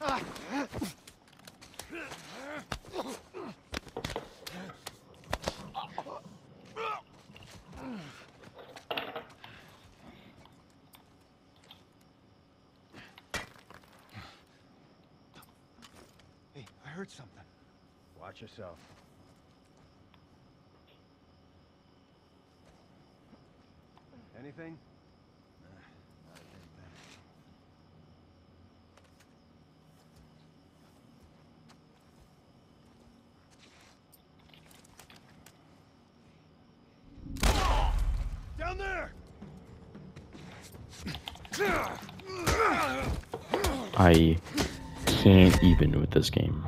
Hey, I heard something. Watch yourself. Anything? Down there! I can't even with this game.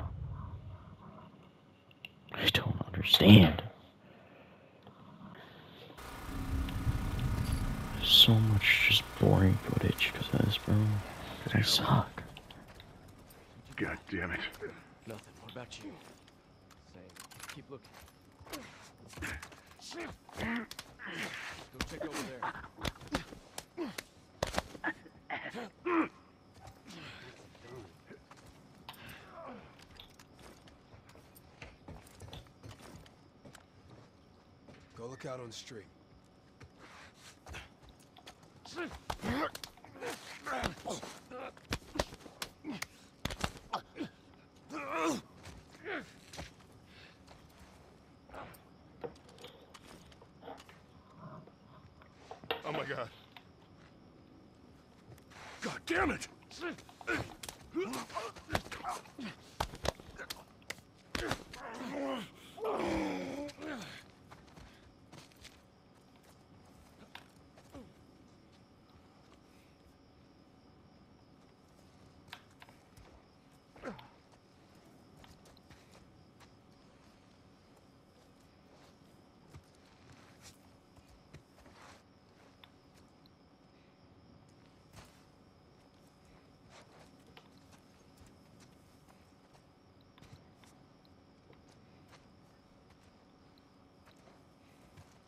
I don't understand. So much just boring footage because of this, bro. 'Cause I suck. God damn it. Nothing. What about you? Same. Keep looking. Go check over there. Go look out on street. Oh my god. God damn it!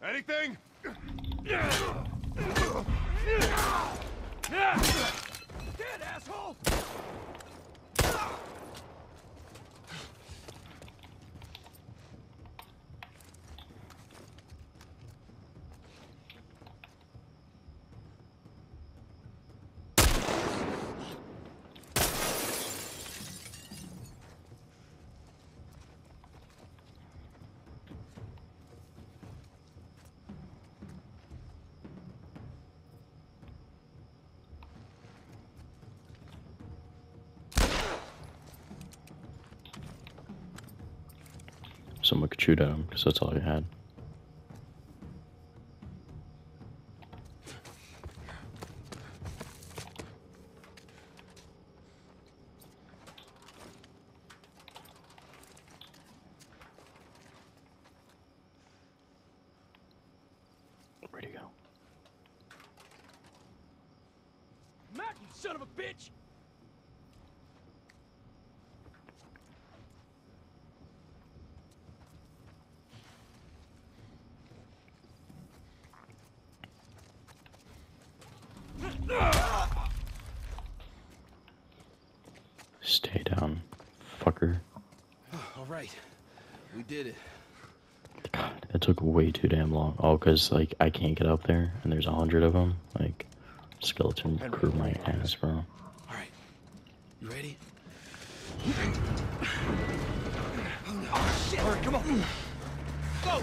Anything? Dead asshole! At him because that's all I had. Where'd he go? Mac, you son of a bitch! Stay down, fucker. All right. We did it. God, that took way too damn long. Oh, cause like I can't get up there, and there's a hundred of them. Like skeleton crew my ass, bro. All right. You ready? oh All right, come on. Go!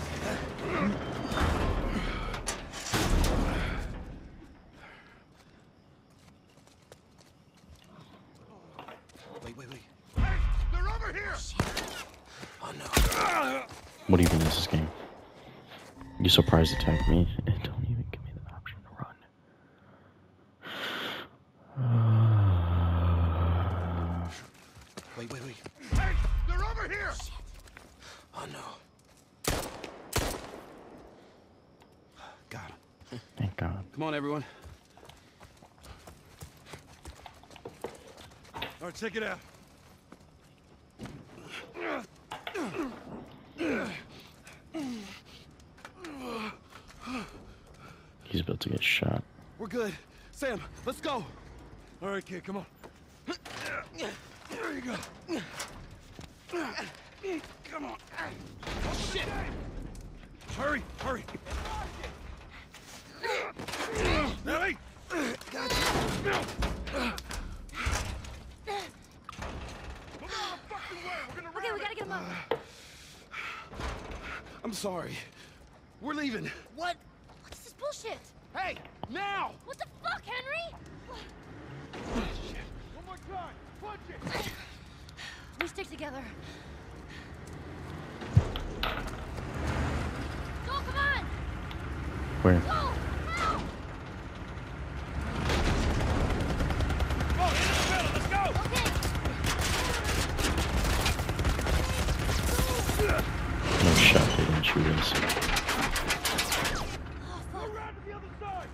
Wait, wait, wait. Hey, they're over here! Oh no. What even is this game? You surprise attack me? It don't even give me the option to run. Wait, wait, wait. Hey, they're over here! Oh no. Got him. Thank God. Come on, everyone. All right, check it out. He's about to get shot. We're good. Sam, let's go. All right, kid, come on. There you go. Come on. Shit! Hurry, hurry. Ellie! Okay, we gotta get him up. I'm sorry. We're leaving. What? What's this bullshit? Hey, now! What the fuck, Henry? One more time. Punch it. We stick together. Go, come on! Where? Go! Now! Come on, into the middle. Let's go. Okay. No shot they didn't shoot us. Fuck. Around to the other side.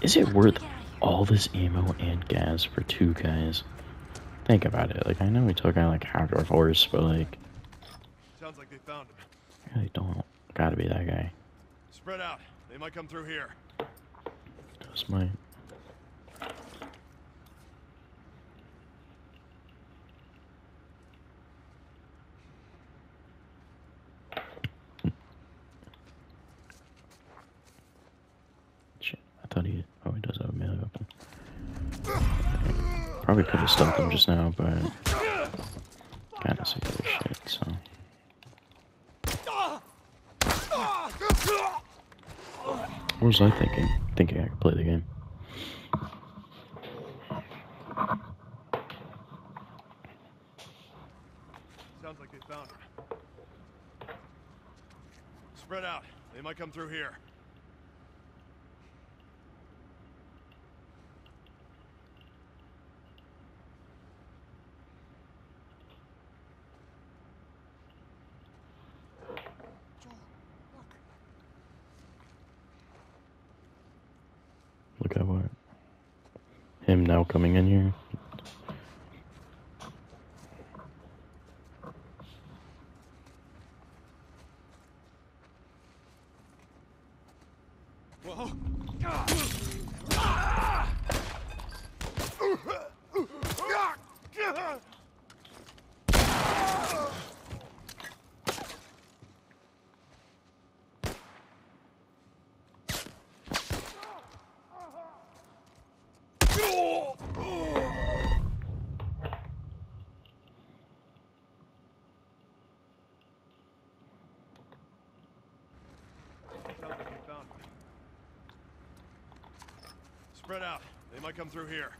Is it worth all this ammo and gas for two guys? Think about it. Like I know we took out like half our force, but like Sounds like they found him. I really don't. Gotta be that guy. Spread out. They might come through here. Just might. Shit, I thought he. Oh, he does have a melee weapon. Probably just now, but kind of sick of shit. So what was I thinking? Thinking I could play the game. Sounds like they found her. Spread out. They might come through here. Joel, look. Look at what. Him now coming in here. Whoa. Sounds like they found him. Spread out. They might come through here.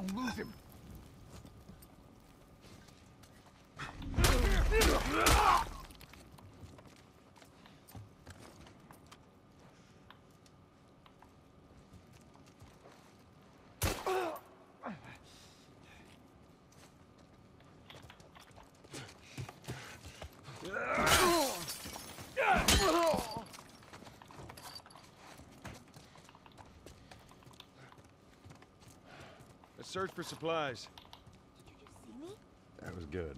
Don't lose him. Let's search for supplies. Did you just see me? That was good.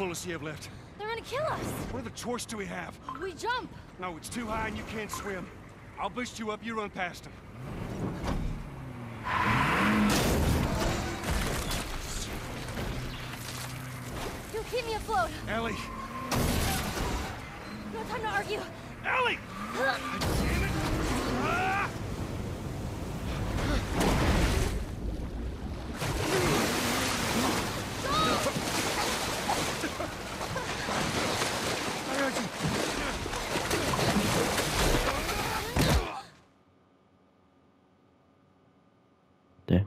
Bullets you have left? They're gonna kill us. What other choice do we have? We jump. No, it's too high and you can't swim. I'll boost you up, you run past them. You'll keep me afloat. Ellie! No time to argue. Ellie! Damn it! Ah! I heard you. Damn.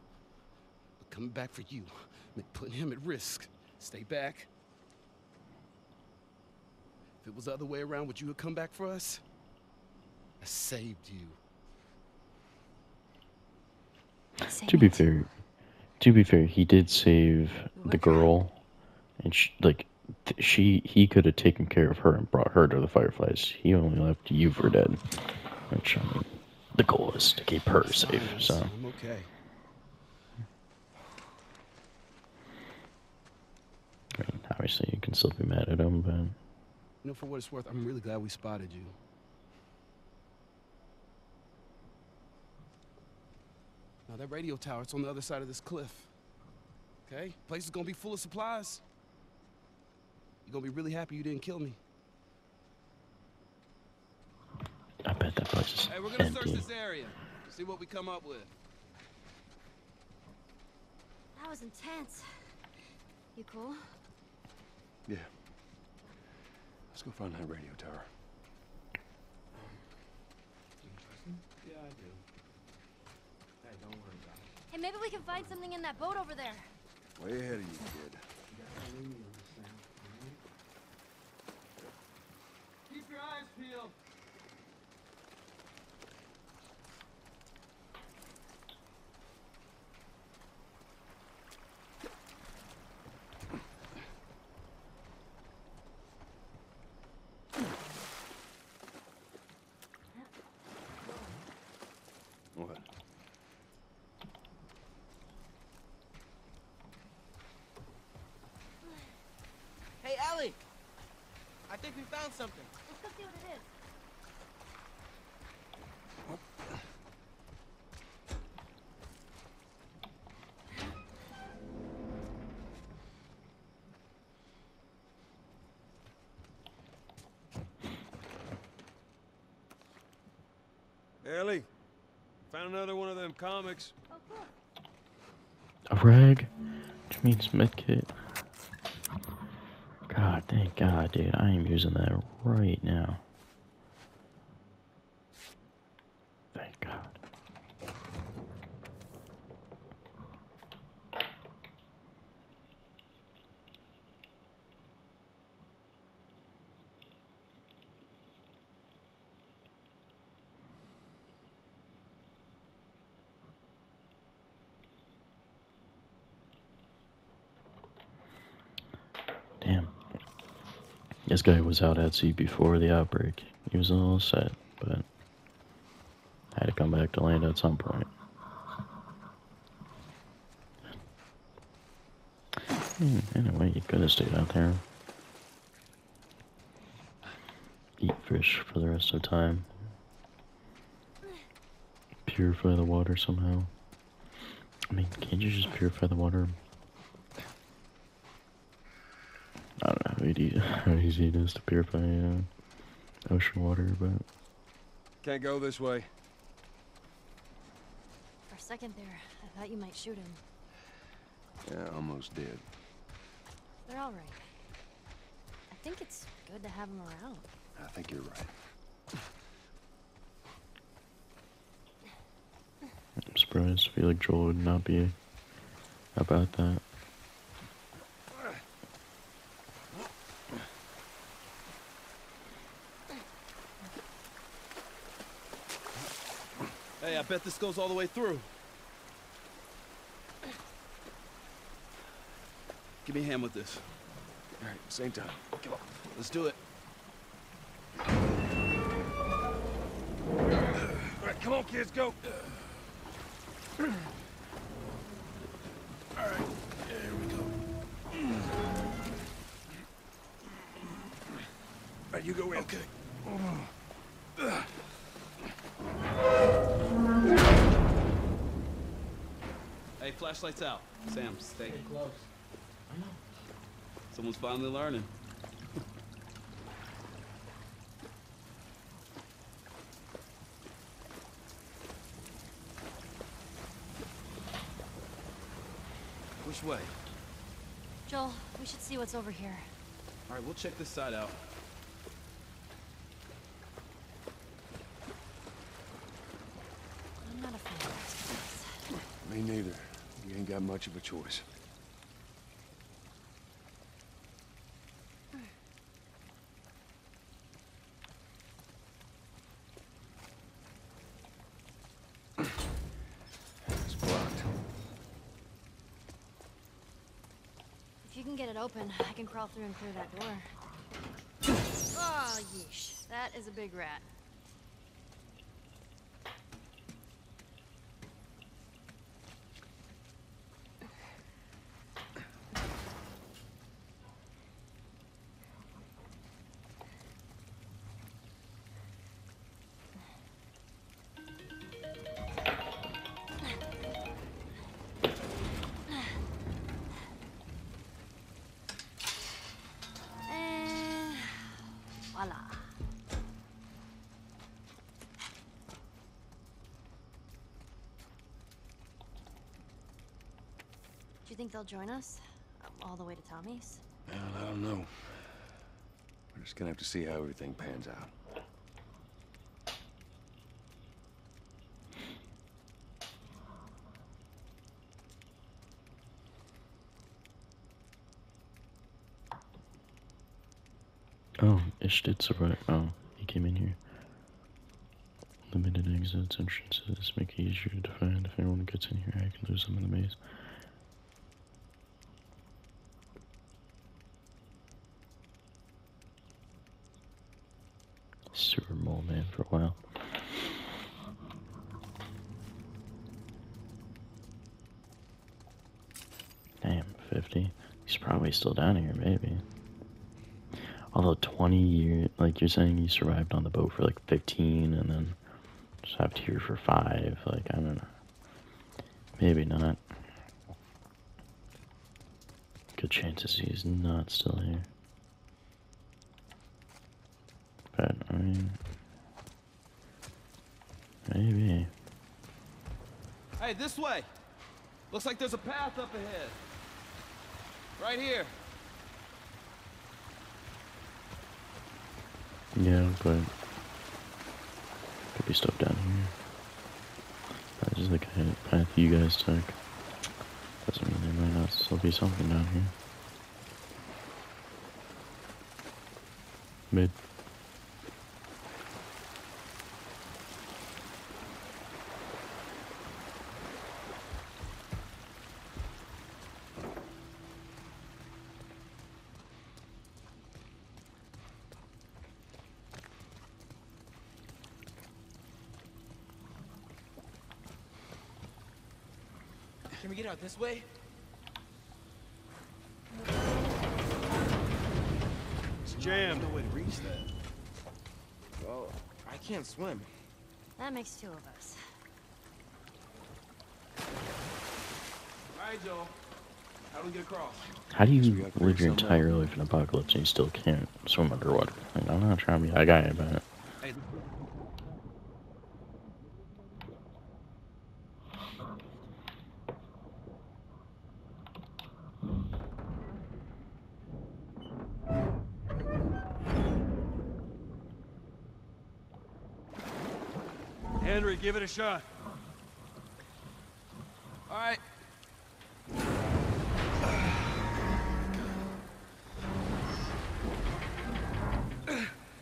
But coming back for you meant putting him at risk. Stay back. If it was the other way around, would you have come back for us? I saved you. Say To be it. fair, to be fair, he did save the girl, and she, like th- she he could have taken care of her and brought her to the Fireflies. He only left you for dead, which I mean, the goal is to keep her safe. So I'm okay. Mean, obviously you can still be mad at him, but You know, for what it's worth, I'm really glad we spotted you. Now, that radio tower, it's on the other side of this cliff. Okay? Place is gonna be full of supplies. You're gonna be really happy you didn't kill me. I bet that place is Hey, we're gonna search this area. See what we come up with. That was intense. You cool? Yeah. Let's go find that radio tower. Yeah, I do. Hey, don't worry about it. Hey, maybe we can find something in that boat over there. Way ahead of you, kid. Keep your eyes peeled. What? Hey, Ellie! I think we found something. Let's go see what it is. Ellie, found another one of them comics. Oh. A rag, which means medkit. God, dude. I am using that right now. Thank God. Damn. This guy was out at sea before the outbreak. He was a little set, but had to come back to land at some point. Hmm, anyway, you could have stayed out there. Eat fish for the rest of time. purify the water somehow? I mean, can't you just purify the water? I how easy, how easy it is to purify uh, ocean water, but Can't go this way. For a second there, I thought you might shoot him. Yeah, almost did. They're all right. I think it's good to have them around. I think you're right. I'm surprised. I feel like Joel would not be about that. Bet this goes all the way through. Give me a hand with this. All right, same time. Come on. Let's do it. All right, come on, kids, go. All right, there we go. All right, you go in. Okay. Mm. Flashlights out. Sam, stay close. I know. Someone's finally learning. Which way? Joel, we should see what's over here. All right, we'll check this side out. I'm not a fan of this place. Me neither. Got much of a choice. It's blocked. If you can get it open, I can crawl through and clear that door. Oh, yeesh. That is a big rat. Think they'll join us? All the way to Tommy's? Well, I don't know. We're just gonna have to see how everything pans out. Oh, Ish did survive. Oh, he came in here. Limited exits, entrances, make it easier to find. If anyone gets in here, I can lose them in the maze. For a while. Damn, 50. He's probably still down here, maybe. Although 20 years, like you're saying you survived on the boat for like 15 and then have here for 5. Like, I don't know. Maybe not. Good chances he's not still here. But, I mean. Maybe. Hey, this way. Looks like there's a path up ahead. Right here. Yeah, but. Could be stuff down here. That's just the kind of path you guys took. Doesn't mean there might not still be something down here. Mid. This way? It's jammed. No way to reach that. Well, I can't swim. That makes two of us. Alright, Joe. How do we get across? How do you live your entire life in apocalypse and you still can't swim underwater? Like, I'm not trying to be that guy about it. Hey. Give it a shot. all right.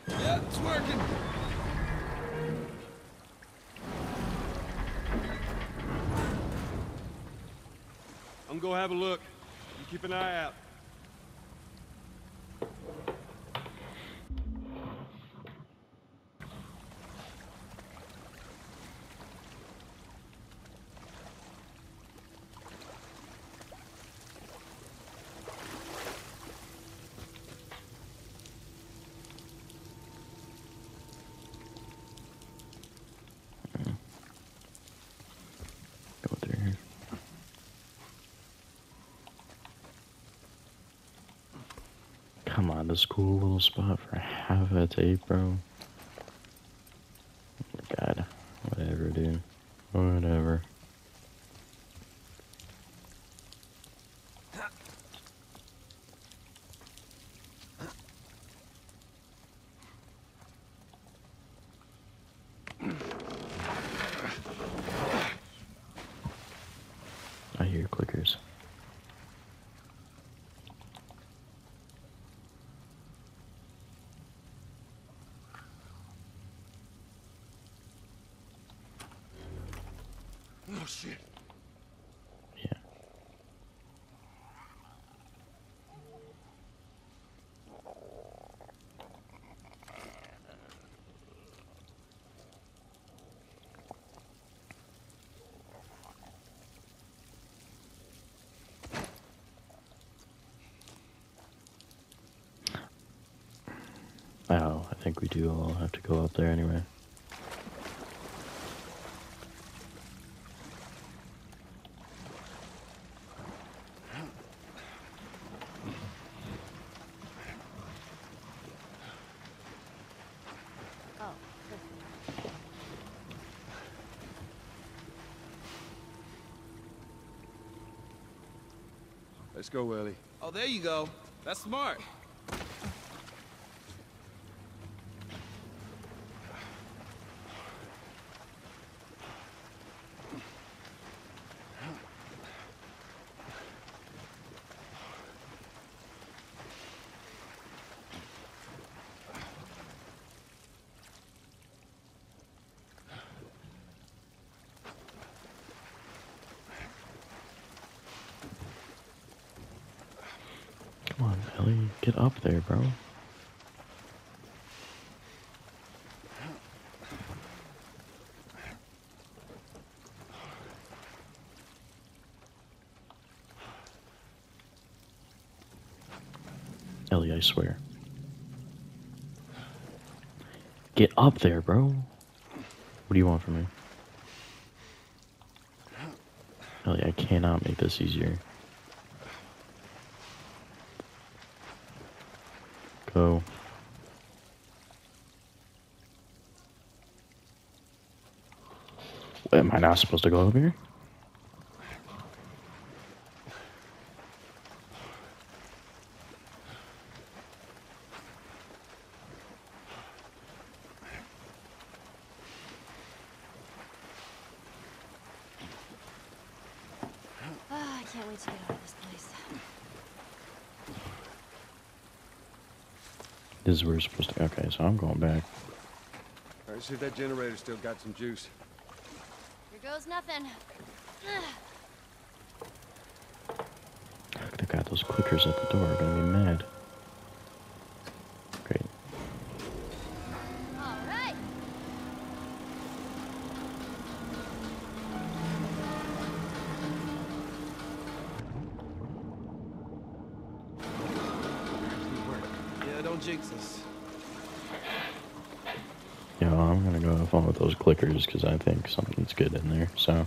Yeah, it's working. I'm gonna have a look. You keep an eye out. go through here. Come on, this cool little spot for half a day, bro. Oh my God, whatever, dude. Whatever. I hear clickers. Oh shit. Yeah. Oh, I think we do all have to go up there anyway. Go. Oh, there you go. That's smart. Come on, Ellie, get up there, bro. Ellie, I swear. Get up there, bro. What do you want from me? Ellie, I cannot make this easier. Go. Am I not supposed to go over here? Ah, I can't wait to get out of this place. This is where we're supposed to. Okay, so I'm going back. All right, see if that generator still got some juice. Here goes nothing. They got those clickers at the door. I'm gonna be mad. Those clickers because I think something's good in there. So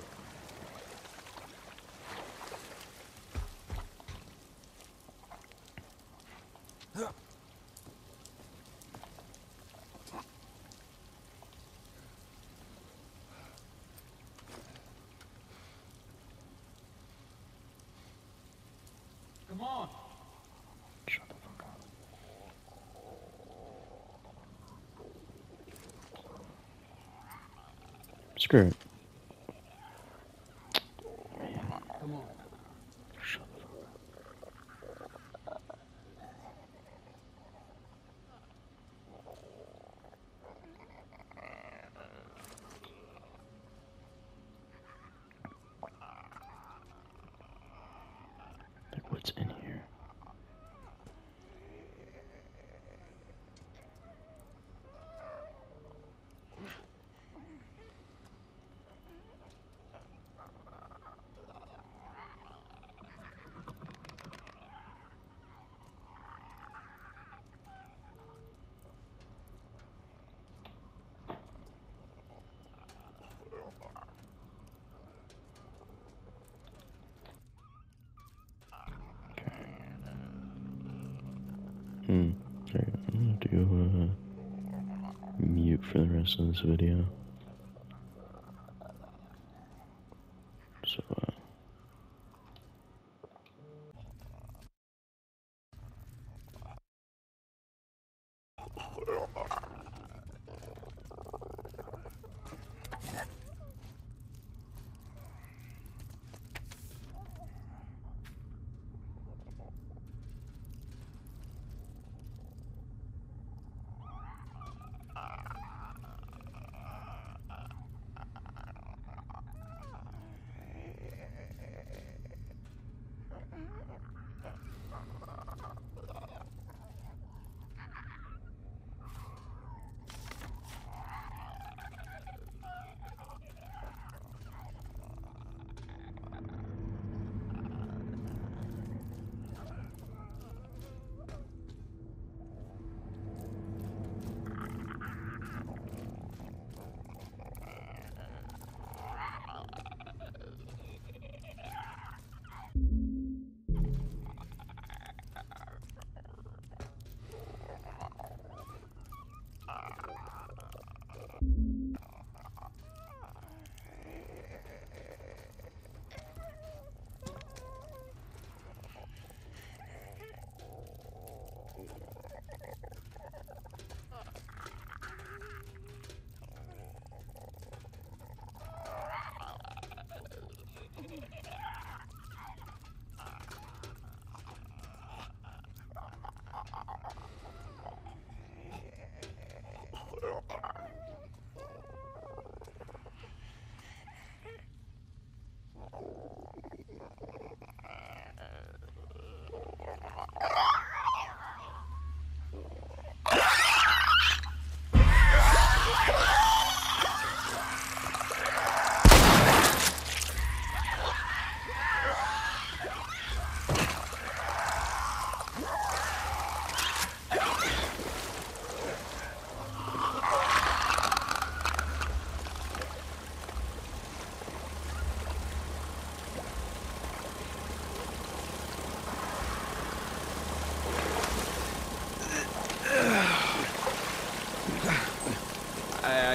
Hmm. Okay, I'm gonna do uh, mute for the rest of this video.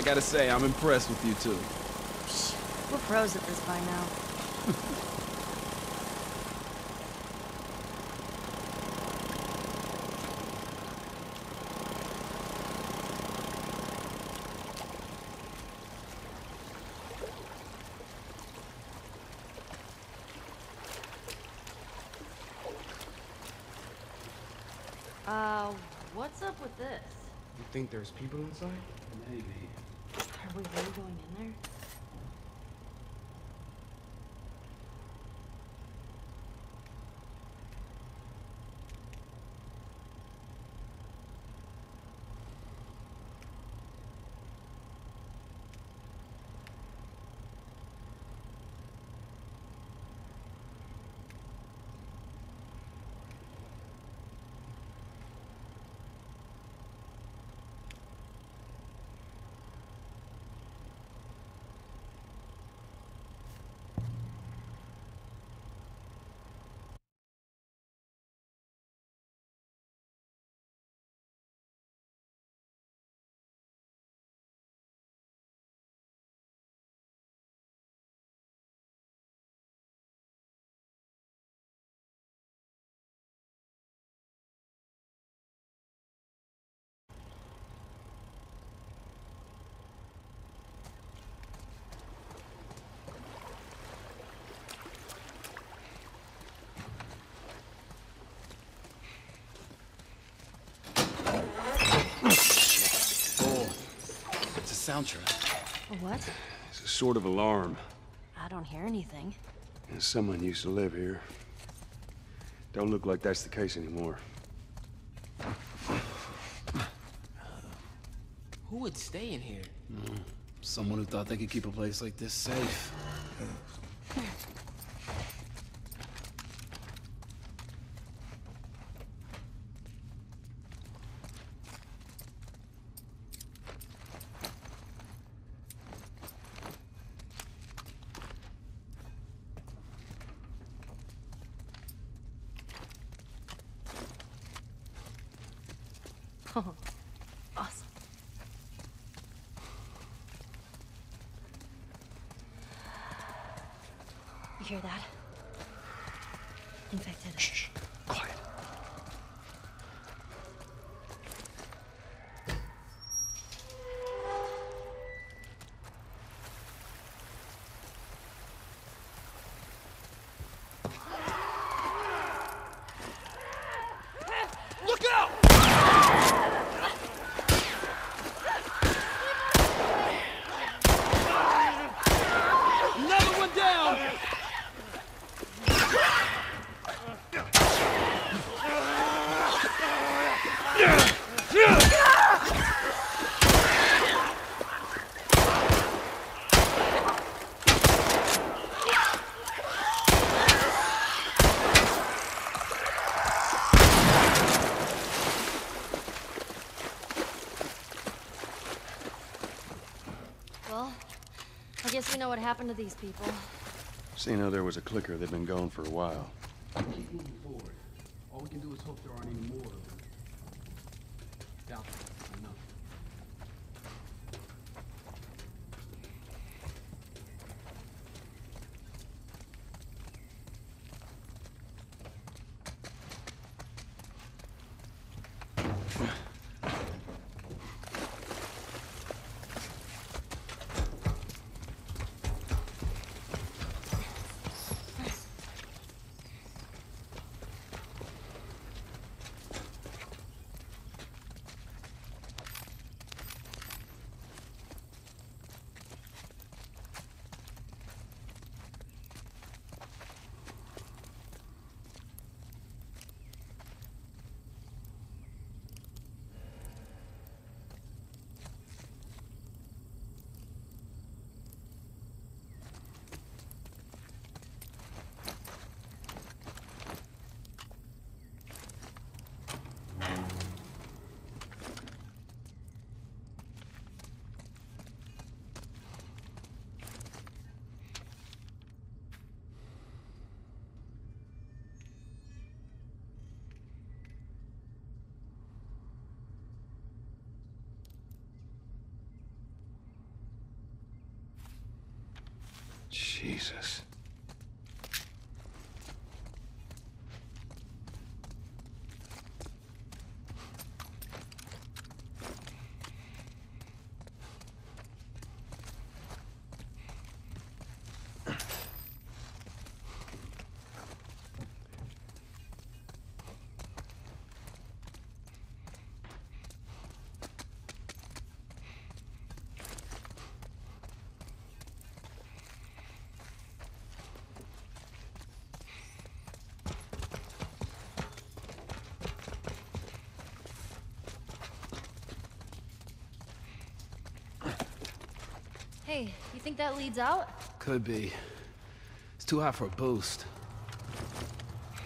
Gotta say, I'm impressed with you two. We're pros at this by now. Uh, what's up with this? You think there's people inside? Maybe. We really going in there? Soundtrack. A what? It's a sort of alarm. I don't hear anything. Someone used to live here. Don't look like that's the case anymore. Who would stay in here? Hmm. Someone who thought they could keep a place like this safe. Hear that? Infected. Shh. Know what happened to these people. Seeing how there was a clicker, they've been gone for a while. Keep moving forward. All we can do is hope there aren't any more of them. Doubt that. I know. Jesus. Hey, you think that leads out? Could be. It's too hot for a boost.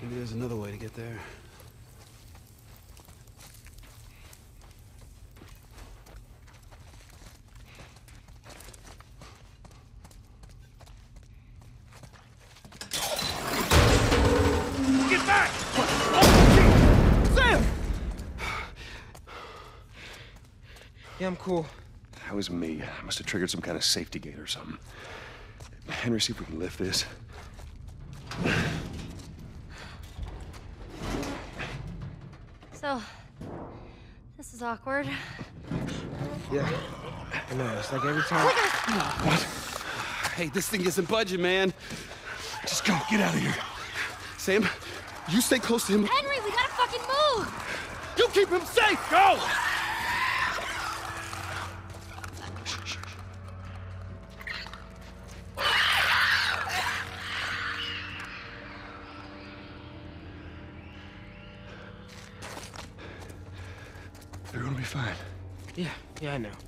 Maybe there's another way to get there. Get back! Sam! Yeah, I'm cool. That was me. I must have triggered some kind of safety gate or something. Henry, see if we can lift this. So, this is awkward. Yeah. I know. It's like every time. What? Hey, this thing isn't budging, man. Just go. Get out of here. Sam, you stay close to him. Henry, we gotta fucking move! You keep him safe! Go! Shh, shh, shh. be fine. Yeah, yeah, I know.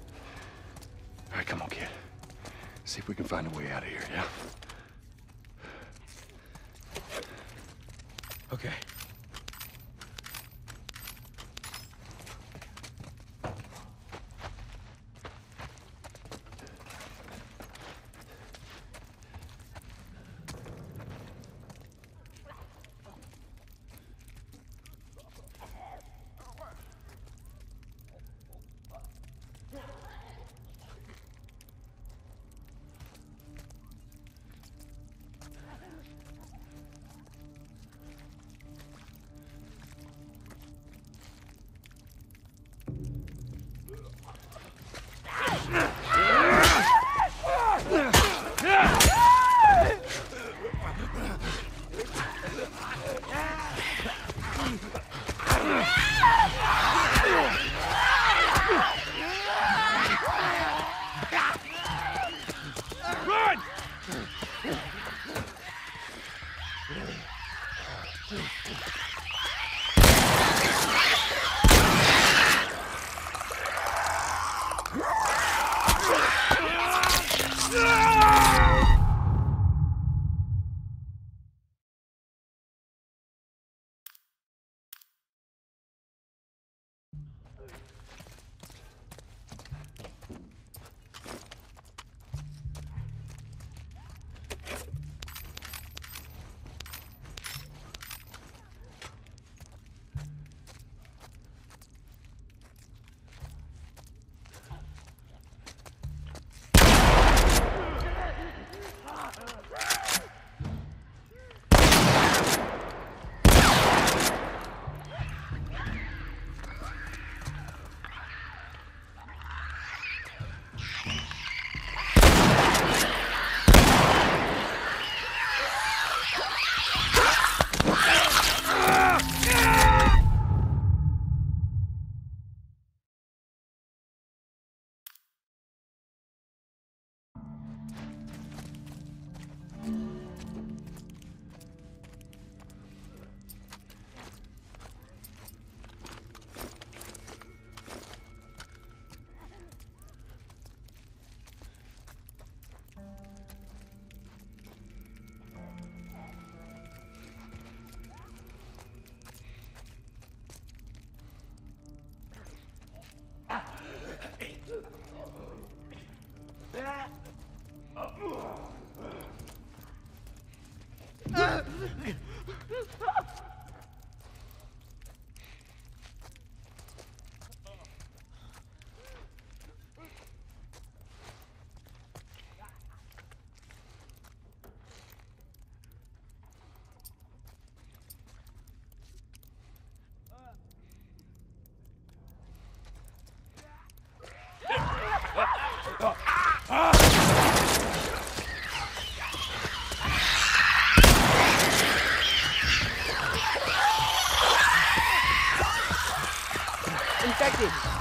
Infected.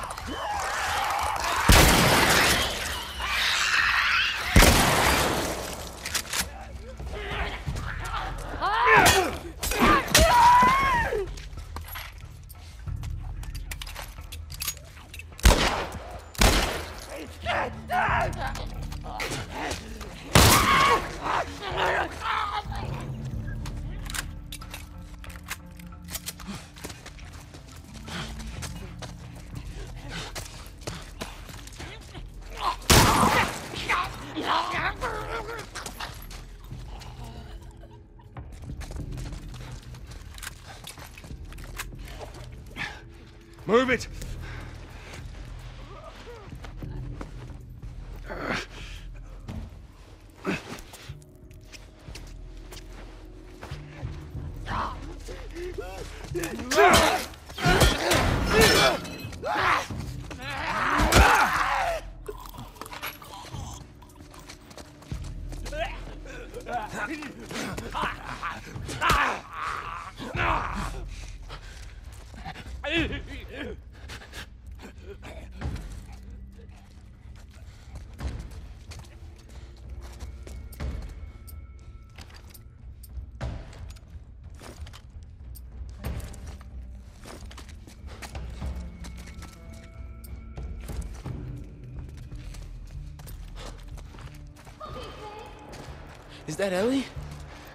Is that Ellie?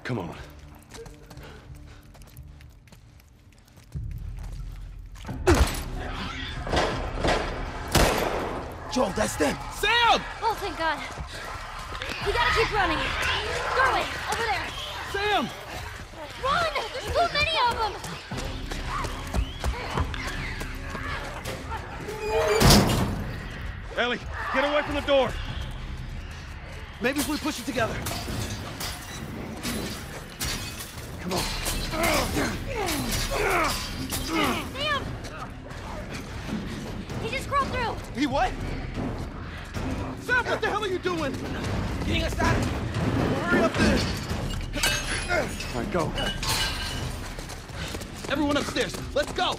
Come on. Joel, that's them. Sam! Oh, thank God. We gotta keep running. Doorway, over there. Sam! Run! There's too many of them! Ellie, get away from the door. Maybe if we push it together. Through. What? Sam, what the hell are you doing? Getting us out. Hurry up there. All right, go. Everyone upstairs. Let's go.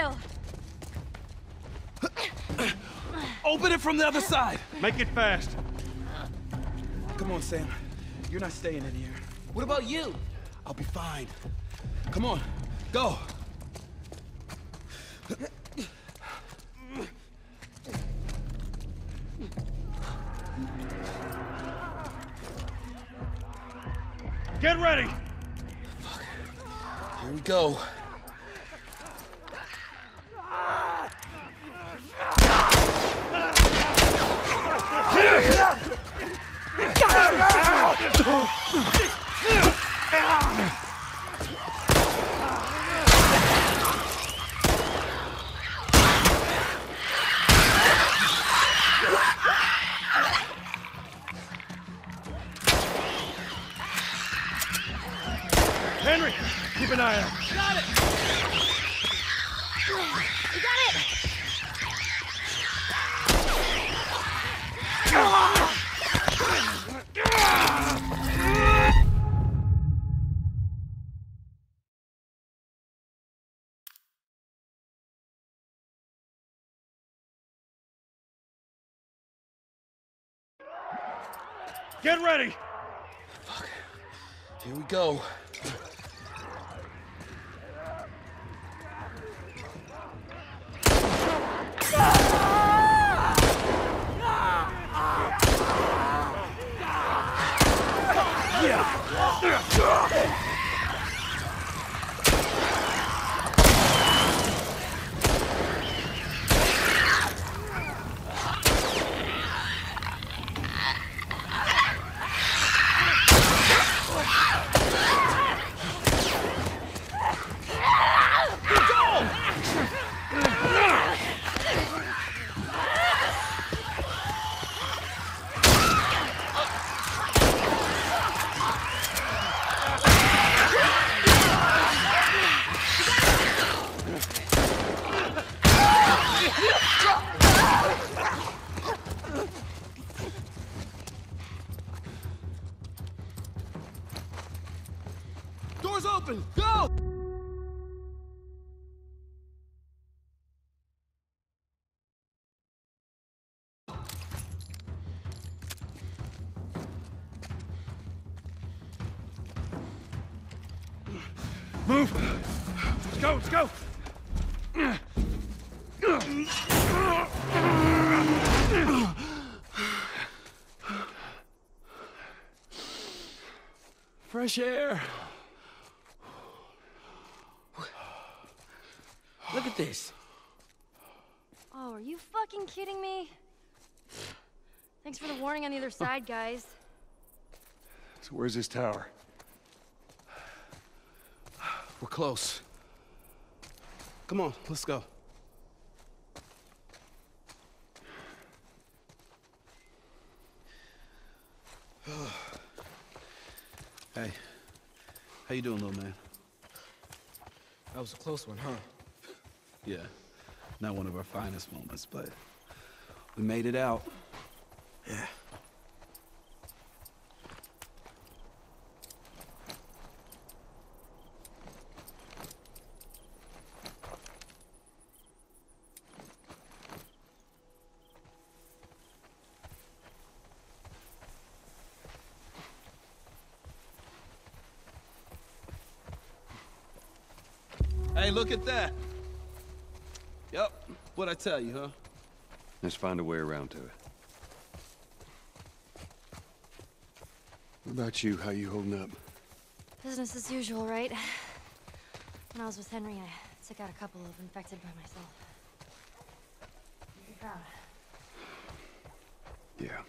Window. Open it from the other side. Make it fast. Come on, Sam. You're not staying in here. What about you? I'll be fine. Come on, go. Get ready. Here we go. Ready. Here we go. Let's go. Fresh air. Look at this. Oh, are you fucking kidding me? Thanks for the warning on the other side, guys. So where's this tower? We're close. Come on, let's go. hey, how you doing, little man? That was a close one, huh? Yeah, not one of our finest moments, but we made it out. Yeah. Look at that. Yep, what I tell you, huh? Let's find a way around to it. What about you? How you holding up? Business as usual, right? When I was with Henry, I took out a couple of infected by myself. Be proud. Yeah.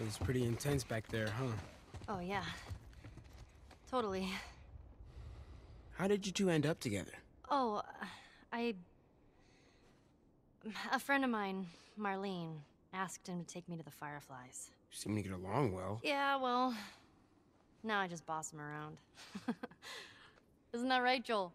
It was pretty intense back there, huh? Oh, yeah. Totally. How did you two end up together? Oh, I. A friend of mine, Marlene, asked him to take me to the Fireflies. You seem to get along well. Yeah, well. Now I just boss him around. Isn't that right, Joel?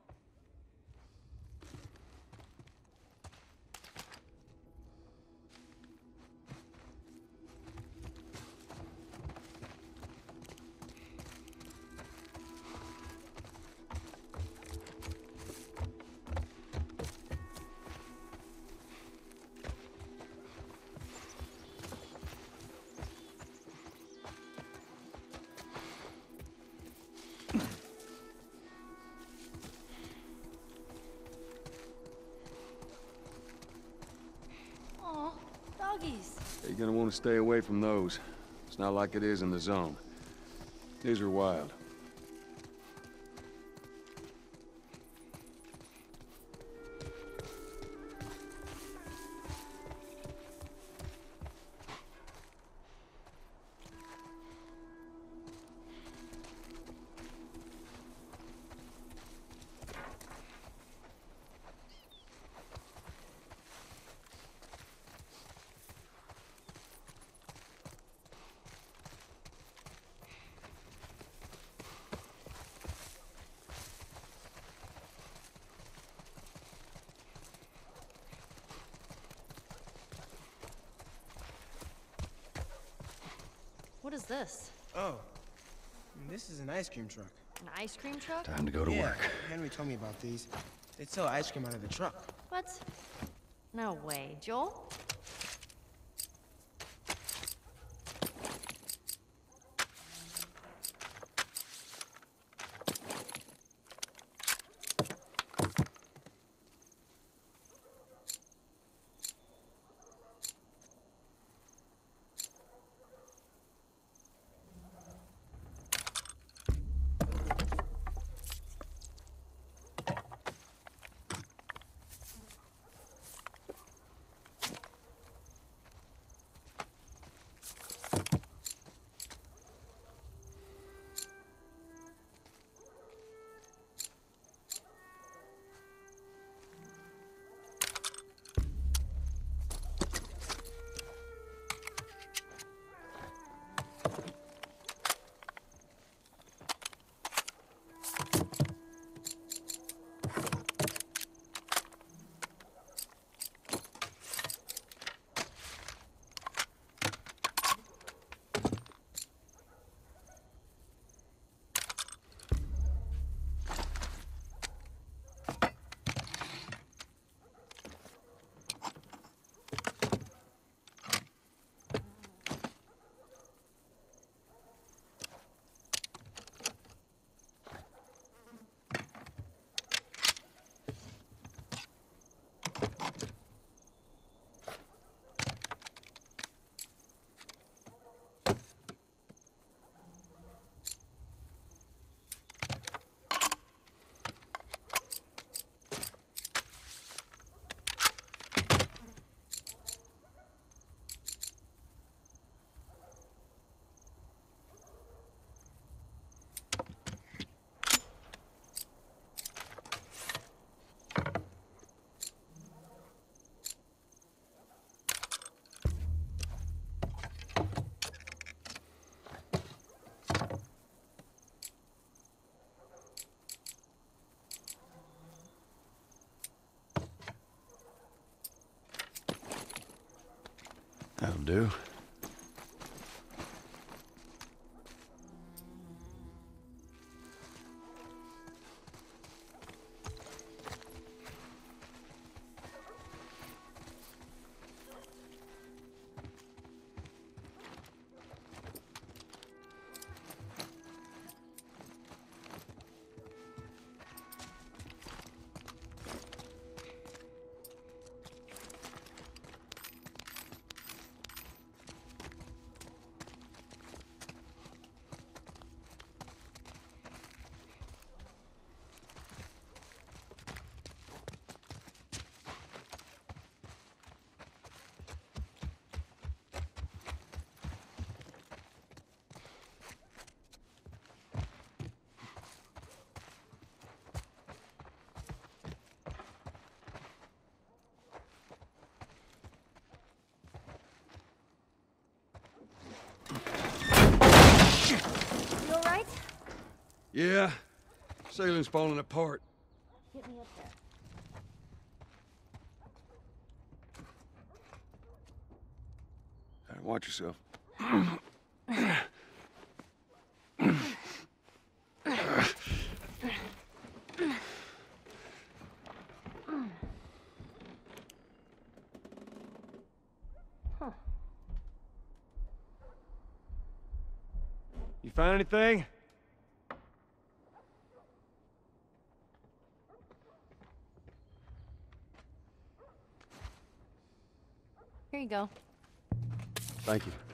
Stay away from those. It's not like it is in the zone. These are wild. What is this? Oh. This is an ice cream truck. An ice cream truck? Time to go to yeah, work. Henry told me about these. They sell ice cream out of the truck. What? No way. Joel? Do. Yeah. Sailing's falling apart. Get me up there. All right, watch yourself. You find anything? You go. Thank you.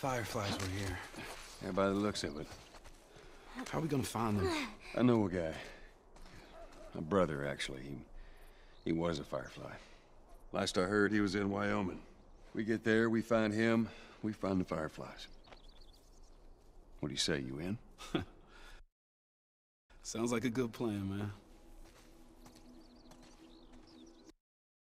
Fireflies were here. Yeah, by the looks of it. How are we gonna find them? I know a guy. A brother, actually. He, he was a Firefly. Last I heard, he was in Wyoming. We get there, we find him, we find the Fireflies. What do you say, you in? Sounds like a good plan, man.